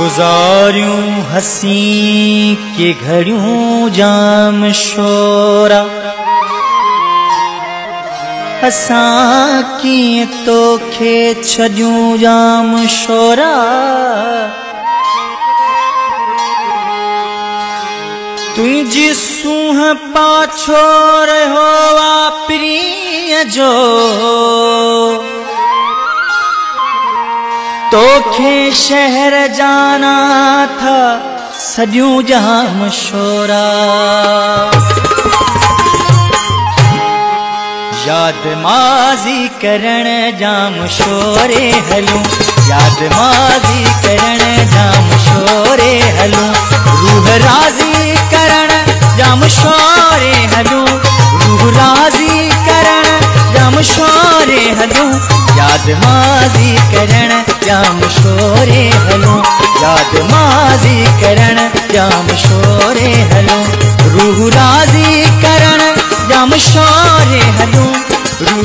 गुज़ारियूं हसी के घड़ियूं जाम शोरा। اسان ڪيئن توکي ڇڏيون جام شورا. تنهنجي سونهن پاڇو رهيو واپريءَ جو. توکي شهر جانا ٿا سڄيون جام شورا याद माज़ी करण जाम शोरे हलूं। याद माज़ी करण जाम शोरे हलूं। रूह राज़ी करण जाम शोरे हलूं। रूह राज़ी करण जाम शोरे हलूं। याद माज़ी करण जाम शोरे हलूं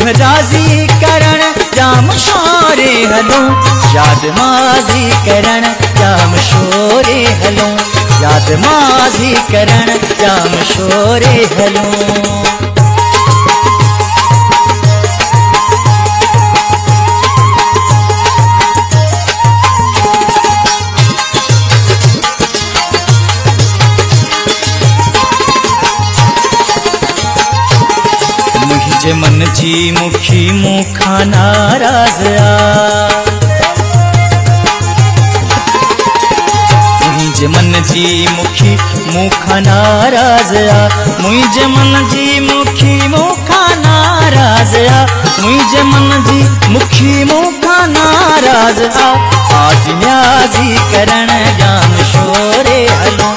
करण जाम शोरे हलूं। याद माज़ी करण जाम शोरे हलूं। याद माज़ी करण जाम शोरे हलूं मुंहिंजे मन जी मुखी मूंखां नाराज़ मुंहिंजे मन जी मुखी मूंखां नाराज़ मुंहिंजे मन जी मुखी मूंखां नाराज़ मुंहिंजे मन जी मुखी मूंखां नाराज़ आज़ी न्याज़ी करण जाम शोरे हलो।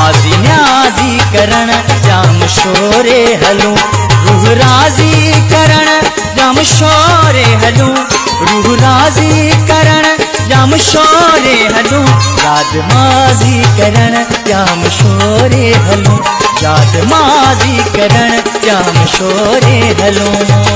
आज़ी न्याज़ी करण जाम शोरे हलूं। राज़ी करण जाम शोरे हलूं। रूह राज़ी करण जाम शोरे हलूं। याद माज़ी करण जाम शोरे हलूं। याद माज़ी करण जाम शोरे हलूं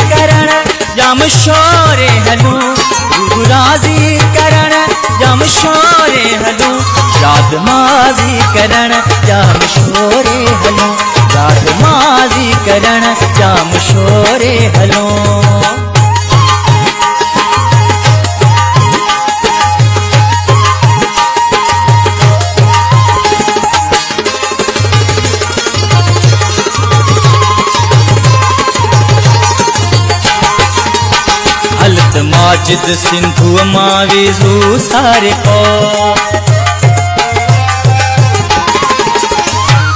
जाम शोरे हलूं रूह राज़ी करण जाम शोरे हलूं माज़ी करण जाम शोरे हलूं माज़ी करण जाम शोरे हलूं मां वेज़ू सारे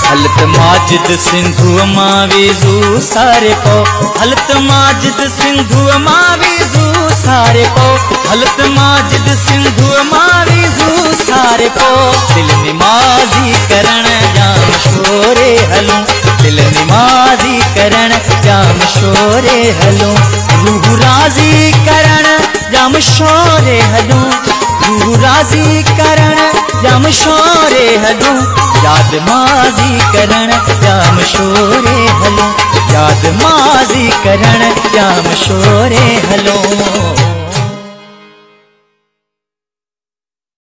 हलत माजिद सिंधु मां वेज़ू सारे को। हलत माजिद सिंधु मां वेज़ू सारे को। हलत माजिद सिंधु मां वेज़ू सारे दिल निमाज़ी करण जाम शोरे हलूं। दिल निमाज़ी करण जाम शोरे हलूं। रूह राज़ी करण जाम शोरे हलूं रूह राज़ी करण जाम शोरे हलूं याद माज़ी करण जाम शोरे हलूं। याद माज़ी करण जाम शोरे हलूं